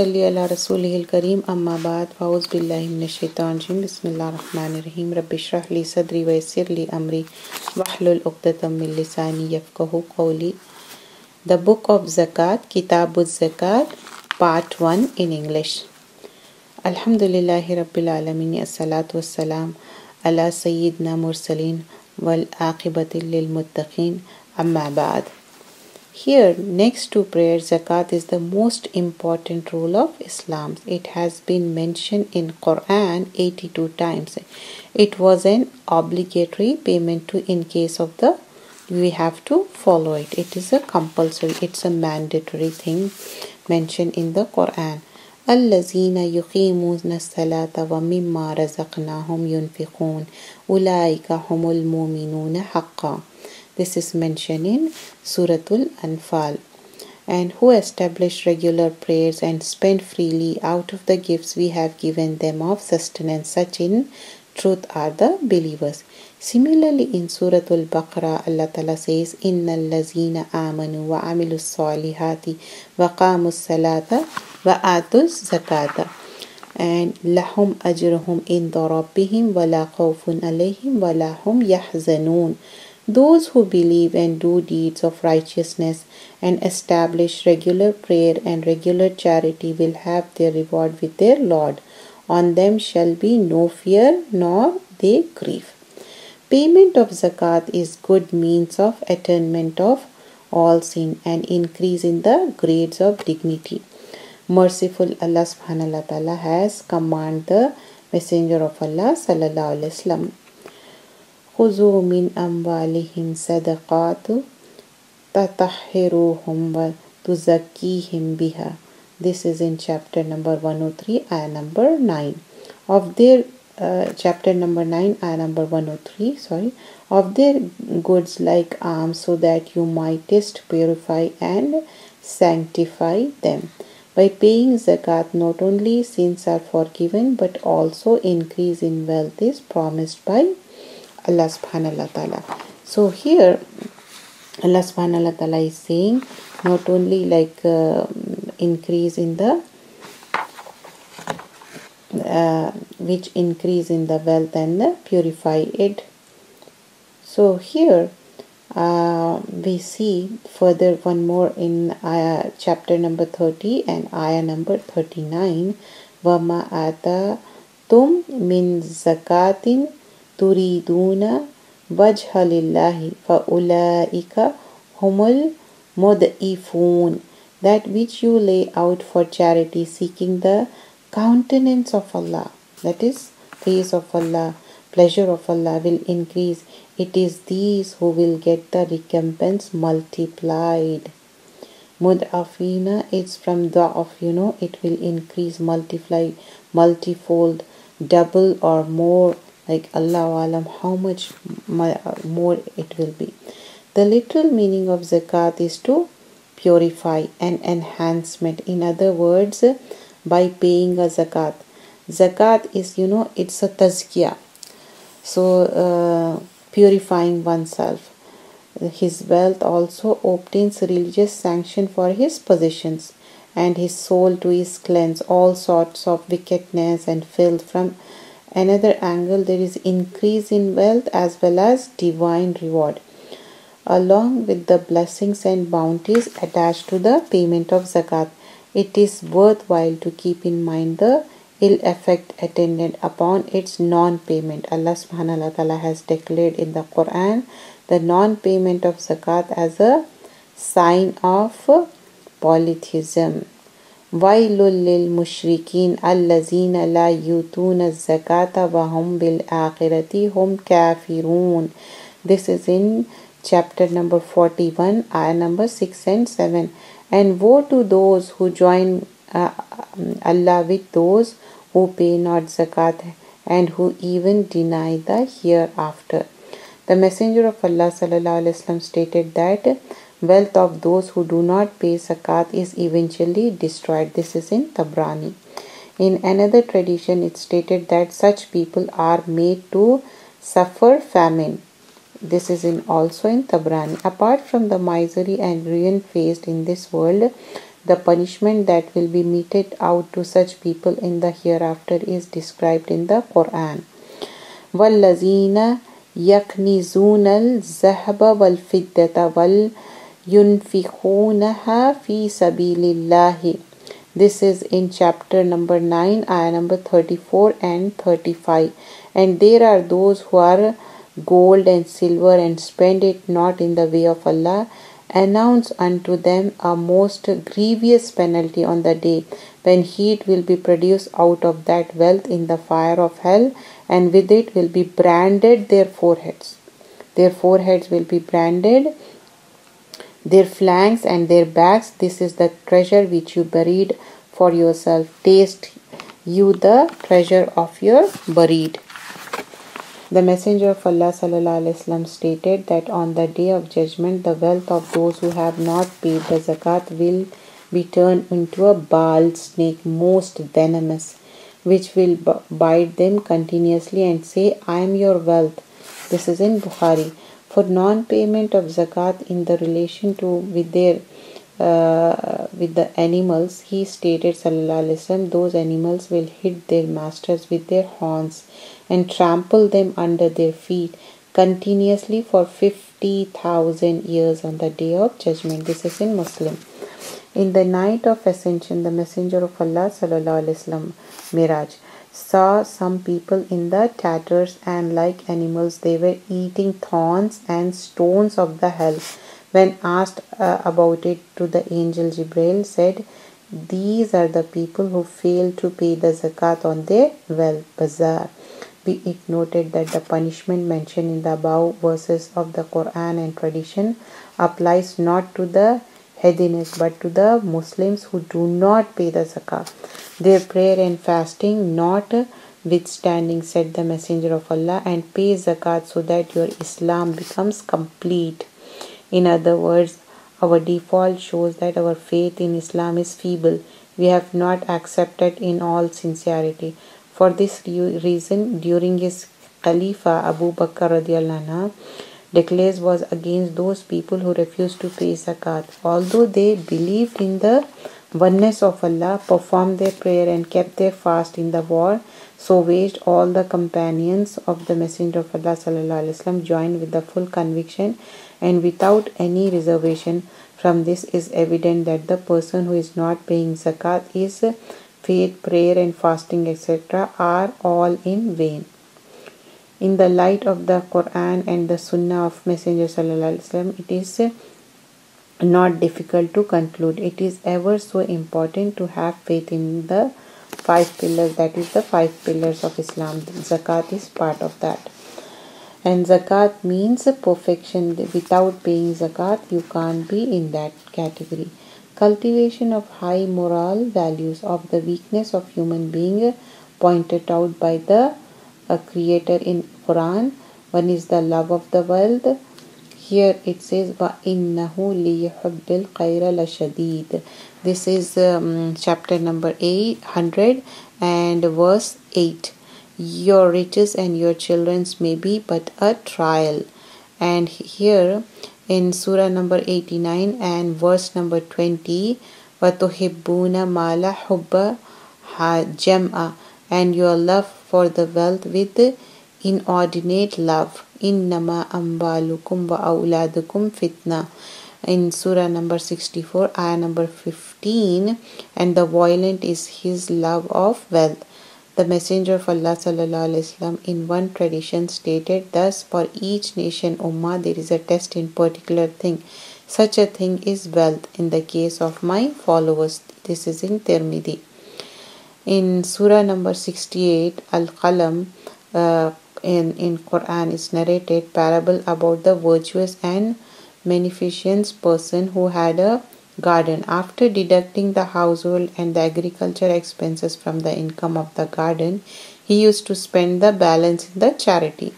صلی علی رسول الکریم اما بعد فاعوذ باللہ من الشیطان الرجیم بسم اللہ الرحمن الرحیم رب اشرح لی صدری ویسر لی امری واحلل عقدۃ من لسانی یفقهوا قولی The Book of Zakat Kitab zakat Part 1 in English Alhamdulillah Rabbil Alamin As-salatu was-salam ala sayyidina mursalin wal aqibati lil muttaqin amma ba'd Here, next to prayer, zakat is the most important rule of Islam. It has been mentioned in Quran 82 times. It was an obligatory payment to in case of the we have to follow it. It is a compulsory, it's a mandatory thing mentioned in the Quran. الذين يقيمون الصلاة ومما رزقناهم ينفقون أولئك هم المؤمنون حقا this is mentioned in Suratul Anfal. And who establish regular prayers and spend freely out of the gifts we have given them of sustenance, such in truth are the believers. Similarly, in Suratul Baqarah, Allah Ta'ala says, Inna allazina amanu wa amilu salihati wa qamu salata wa atus zakata. And lahum ajruhum in rabbihim wa la khawfun alayhim wa la hum yahzanun. Those who believe and do deeds of righteousness and establish regular prayer and regular charity will have their reward with their Lord. On them shall be no fear nor they grieve. Payment of zakat is good means of atonement of all sin and increase in the grades of dignity. Merciful Allah subhanahu wa ta'ala has commanded the Messenger of Allah sallallahu alaihi wasallam خذوا من أموالهم صدقات تطهروهم وتزكيهم بها This is in chapter number 103 ayah number 9 of their uh, chapter number 9 ayah number 103 sorry of their goods like alms so that you might test purify and sanctify them by paying zakat not only sins are forgiven but also increase in wealth is promised by Allah subhanahu ta'ala. So here Allah subhanahu ta'ala is saying not only like uh, increase in the uh, which increase in the wealth and the purify it. So here uh, we see further one more in ayah, chapter number 30 and ayah number 39 wama ata tum min zakatin تريدون وجه لله فأولئك هم المضعفون that which you lay out for charity seeking the countenance of Allah that is face of Allah pleasure of Allah will increase it is these who will get the recompense multiplied mudafina it's from the of you know it will increase multiply multifold double or more like Allah alam how much more it will be. The literal meaning of zakat is to purify and enhancement. In other words, by paying a zakat. Zakat is, you know, it's a tazkiyah. So, uh, purifying oneself. His wealth also obtains religious sanction for his possessions, and his soul to is cleanse all sorts of wickedness and filth from another angle there is increase in wealth as well as divine reward along with the blessings and bounties attached to the payment of zakat. It is worthwhile to keep in mind the ill effect attendant upon its non-payment. Allah subhanahu wa ta'ala has declared in the quran the non-payment of zakat as a sign of polytheism ويل للمشركين الذين لا يؤتون الزكاة وهم بالآخرة هم كافرون This is in chapter number 41 ayah number 6 and 7 and woe to those who join uh, Allah with those who pay not zakat and who even deny the hereafter. The Messenger of Allah sallallahu stated that wealth of those who do not pay zakat is eventually destroyed. This is in Tabrani. In another tradition, it stated that such people are made to suffer famine. This is in also in Tabrani. Apart from the misery and ruin faced in this world, The punishment that will be meted out to such people in the hereafter is described in the Quran. وَالَّذِينَ يَكْنِزُونَ الذَّهَبَ وَالْفِدَّةَ وَالْيُنْفِقُونَهَا فِي سَبِيلِ اللَّهِ this is in chapter number 9, ayah number 34 and 35. And there are those who are gold and silver and spend it not in the way of Allah. Announce unto them a most grievous penalty on the day when heat will be produced out of that wealth in the fire of hell, and with it will be branded their foreheads. Their foreheads will be branded their flanks and their backs. This is the treasure which you buried for yourself. Taste you the treasure of your buried. The Messenger of Allah وسلم, stated that on the day of judgment, the wealth of those who have not paid the zakat will be turned into a bald snake, most venomous, which will bite them continuously and say, I am your wealth. This is in Bukhari for non-payment of zakat in the relation to with their uh, with the animals he stated sallallahu alaihi wasallam those animals will hit their masters with their horns and trample them under their feet continuously for 50,000 years on the day of judgment. This is in muslim. In the night of ascension the messenger of allah sallallahu alaihi wasallam miraj saw some people in the tatters and like animals they were eating thorns and stones of the hell. When asked uh, about it to the angel Jibril said these are the people who fail to pay the zakat on their wealth bazaar. Be it noted that the punishment mentioned in the above verses of the Quran and tradition applies not to the Hedonists but to the Muslims who do not pay the zakat their prayer and fasting not withstanding said the messenger of allah and pay zakat so that your islam becomes complete. In other words our default shows that our faith in islam is feeble. We have not accepted in all sincerity. For this reason during his Khalifa Abu Bakr radiallahu declares was against those people who refused to pay zakat although they believed in the oneness of Allah, performed their prayer and kept their fast in the war. So waged all the companions of the Messenger of Allah وسلم, joined with the full conviction and without any reservation. From this is evident that the person who is not paying zakat is faith, prayer and fasting etc. are all in vain. in the light of the Quran and the Sunnah of Messenger Sallallahu it is not difficult to conclude. It is ever so important to have faith in the five pillars that is the five pillars of Islam. Zakat is part of that. And zakat means perfection. Without paying zakat, you can't be in that category. Cultivation of high moral values of the weakness of human being pointed out by the uh, creator in Quran. One is the love of the world here it says وَإِنَّهُ لِيُحِبِّ الْخَيْرَ لَشَدِيدٌ this is um, chapter number 800 and verse 8 your riches and your children's may be but a trial and here in surah number 89 and verse number 20 وَتُحِبُّونَ مَالَ حُبَّ جَمْعَ and your love for the wealth with inordinate love. Innama amwalukum wa auladukum fitna. In surah number 64 ayah number 15 and the violent is his love of wealth. The messenger of allah wasallam in one tradition stated thus for each nation ummah there is a test in particular thing. Such a thing is wealth. In the case of my followers this is in tirmidhi in surah number 68 al-qalam uh, in, in Quran is narrated parable about the virtuous and beneficent person who had a garden. After deducting the household and the agriculture expenses from the income of the garden, he used to spend the balance in the charity.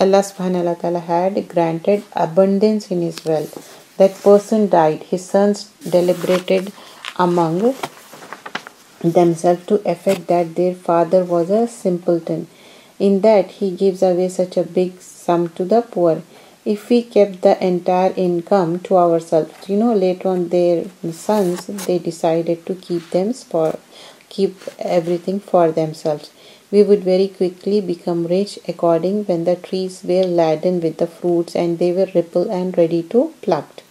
Allah subhanahu wa ta'ala had granted abundance in his wealth. That person died. His sons deliberated among themselves to effect that their father was a simpleton. In that he gives away such a big sum to the poor. if we kept the entire income to ourselves you know later on their sons they decided to keep them for keep everything for themselves. We would very quickly become rich according when the trees were laden with the fruits and they were ripple and ready to plucked.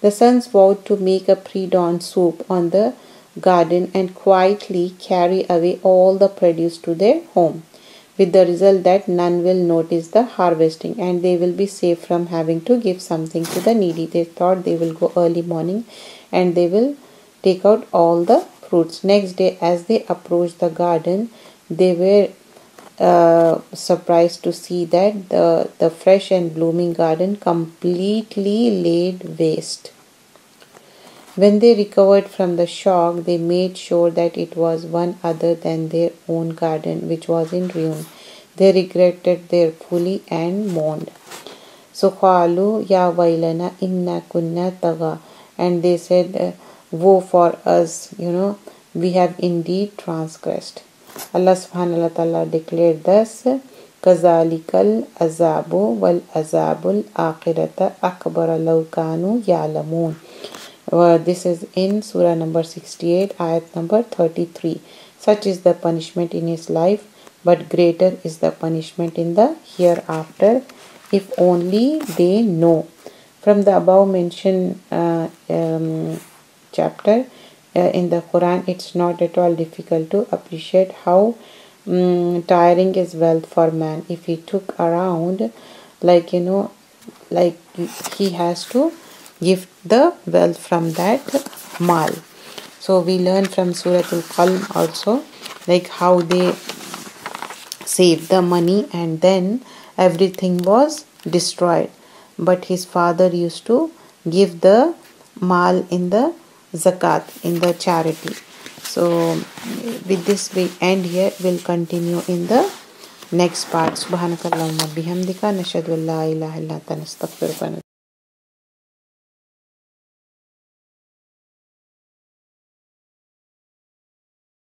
The sons vowed to make a pre-dawn soup on the garden and quietly carry away all the produce to their home with the result that none will notice the harvesting and they will be safe from having to give something to the needy. They thought they will go early morning and they will take out all the fruits. Next day, as they approached the garden, they were uh, surprised to see that the, the fresh and blooming garden completely laid waste. When they recovered from the shock, they made sure that it was one other than their own garden which was in ruin. They regretted their folly and mourned. So qalu ya wailana inna kunna taga and they said woe for us you know we have indeed transgressed Allah subhanahu wa ta'ala declared thus kazalikal azabu wal azabul akhirata akbar law kanu ya'lamun uh, this is in Surah number 68, ayat number 33. Such is the punishment in his life, but greater is the punishment in the hereafter, if only they know. From the above mentioned uh, um, chapter uh, in the Quran, it's not at all difficult to appreciate how um, tiring is wealth for man. If he took around, like you know, like he has to give the wealth from that mal. So we learn from surah al-qalm also like how they saved the money and then everything was destroyed. But his father used to give the mal in the zakat in the charity. So with this we end here. We'll continue in the next part. Subhanakallahumma bihamdika. Nashhadu la ilaha illa